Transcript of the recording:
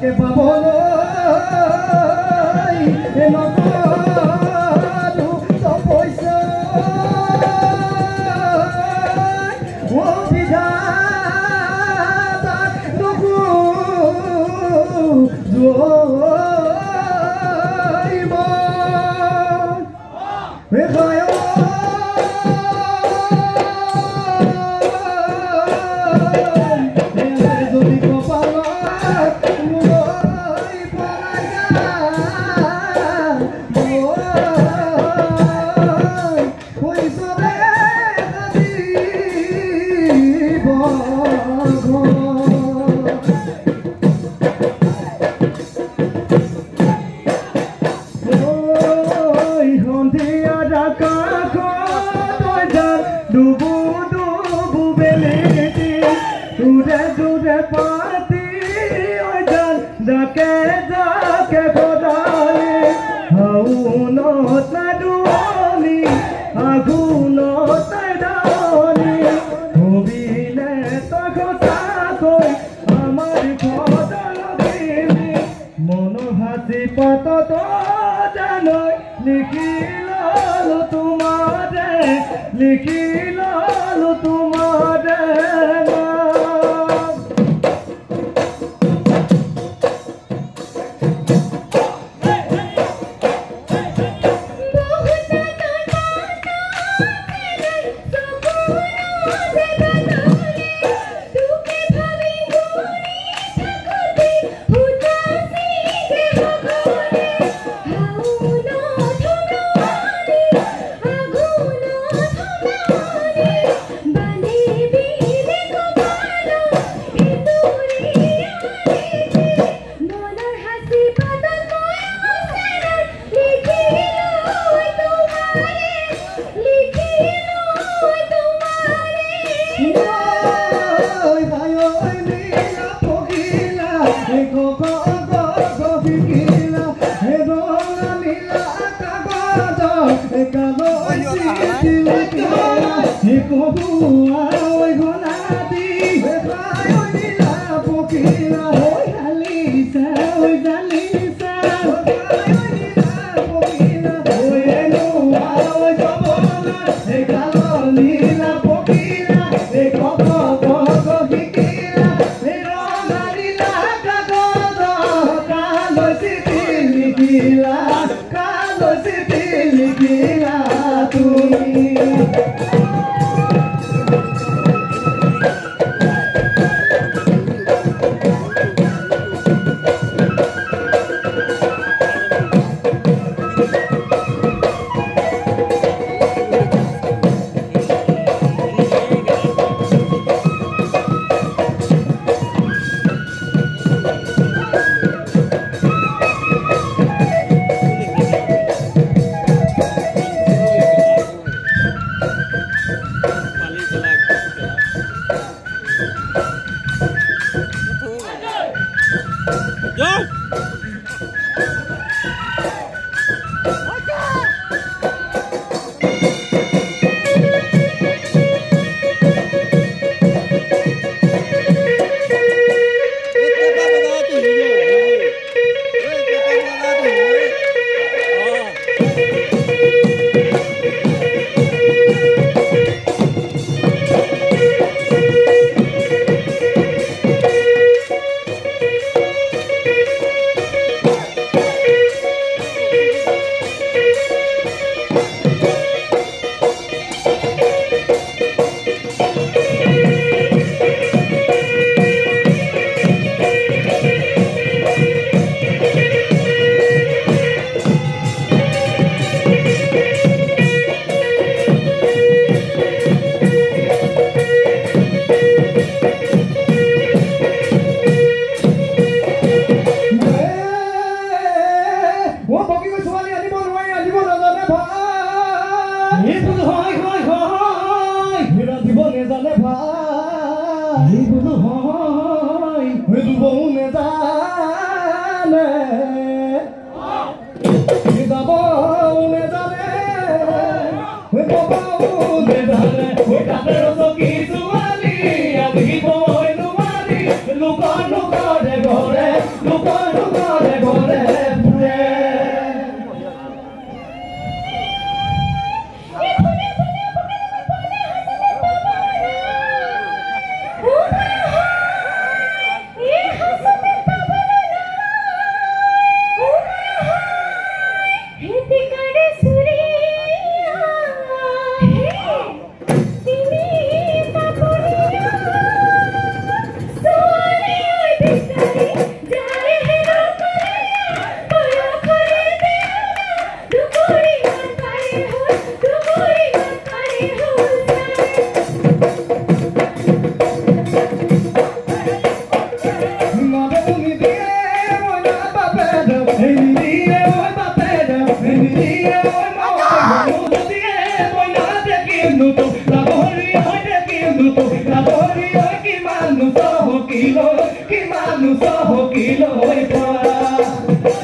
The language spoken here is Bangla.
کے پاپو نو ডুবু ডুবু বেলে দূরে দূরে পাতি ওই জান ডাকে ডাকে বদারে হাউন তাডুনি আগুন তাডানি হবিলে তো কথা কই আমার খদল পাত তো লিখিল তোমাৰে নাম ঐ জালিছা ঐ ভাই ঐ নীলা পখিলা ঐ এনুয়া ঐ জবলা হে কালো নীলা পখিলা হে গগ গগ ভাই এইবোৰ হয় এইবোৰ নেজানে যাবও নেজানে কবও নেজানে हे ते काय হকিল কি মানুষ হকিল হয়ে পড়া